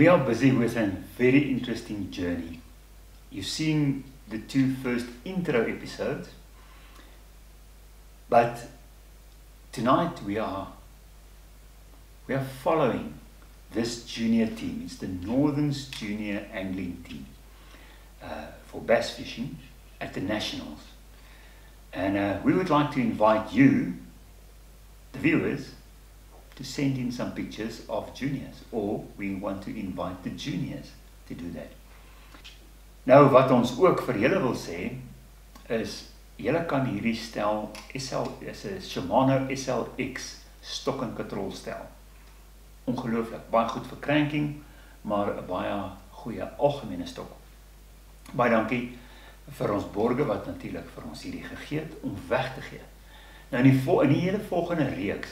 We are busy with a very interesting journey. You've seen the two first intro episodes, but tonight we are we are following this junior team. It's the Northerns Junior Angling Team uh, for bass fishing at the Nationals. And uh, we would like to invite you, the viewers, to send in some pictures of juniors, or we want to invite the juniors to do that. Nou wat ons ook vir julle wil sê is julle kan hierdie stel SL is 'n Shimano SLX stok en katrol stel. Ongelooflik, baie goed vir cranking, maar 'n baie goeie algemene stok. Baie dankie vir ons borge wat natuurlik vir ons hierdie gegee het om weg te gee. Nou in die in die hele volgende reeks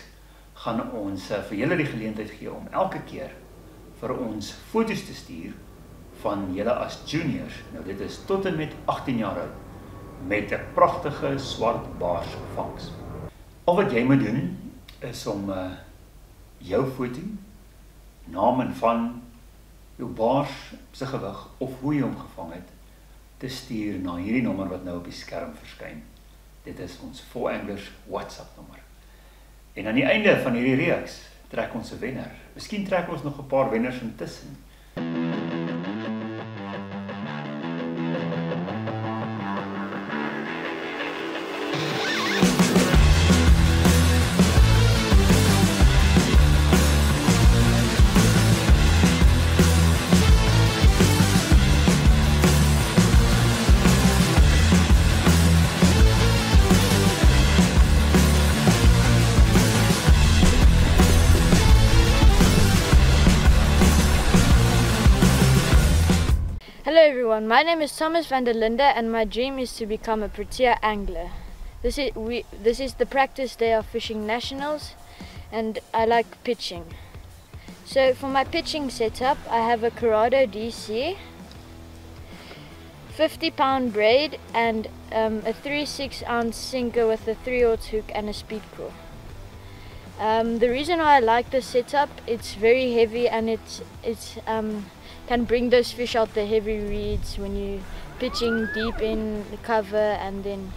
gaan ons uh, vir julle die geleentheid gee om elke keer vir ons foto's te stuur van julle as juniors. Nou dit is tot en met 18 jaar oud met 'n pragtige swart baars vangs. Al wat jy moet doen is om uh, jou foto, naam en van jou baars se gewig of hoe jy hom gevang het te stuur na hierdie nommer wat nou op die skerm verskyn. Dit is ons Four Anglers WhatsApp nommer. En aan die einde van hierdie reeks trek ons 'n wenner. Miskien trek ons nog 'n paar wenners intussen. Hello everyone, my name is Thomas van der Linde and my dream is to become a Protea angler. This is we this is the practice day of fishing nationals and I like pitching. So for my pitching setup I have a Corrado DC 50 pound braid and um, a 3 6 ounce sinker with a 3 aught hook and a speed core. Um, the reason why I like this setup, it's very heavy and it's it's um, can bring those fish out the heavy reeds when you're pitching deep in the cover and then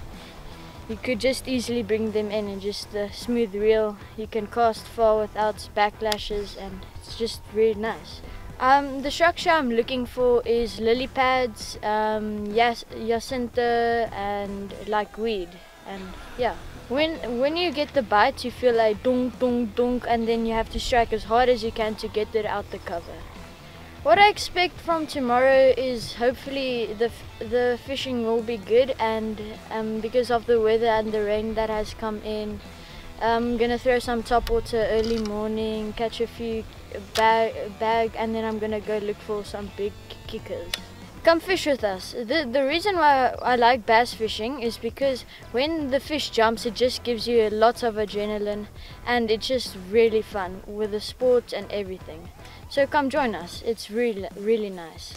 you could just easily bring them in and just a smooth reel. You can cast far without backlashes and it's just really nice. Um, the structure I'm looking for is lily pads, um, yas jacinta and like weed and yeah. When when you get the bite you feel like dunk dunk dunk and then you have to strike as hard as you can to get it out the cover. What I expect from tomorrow is hopefully the the fishing will be good and um, because of the weather and the rain that has come in, I'm gonna throw some top water early morning, catch a few bag, bag and then I'm gonna go look for some big kickers. Come fish with us. The, the reason why I like bass fishing is because when the fish jumps it just gives you lots of adrenaline and it's just really fun with the sport and everything. So come join us. It's really, really nice.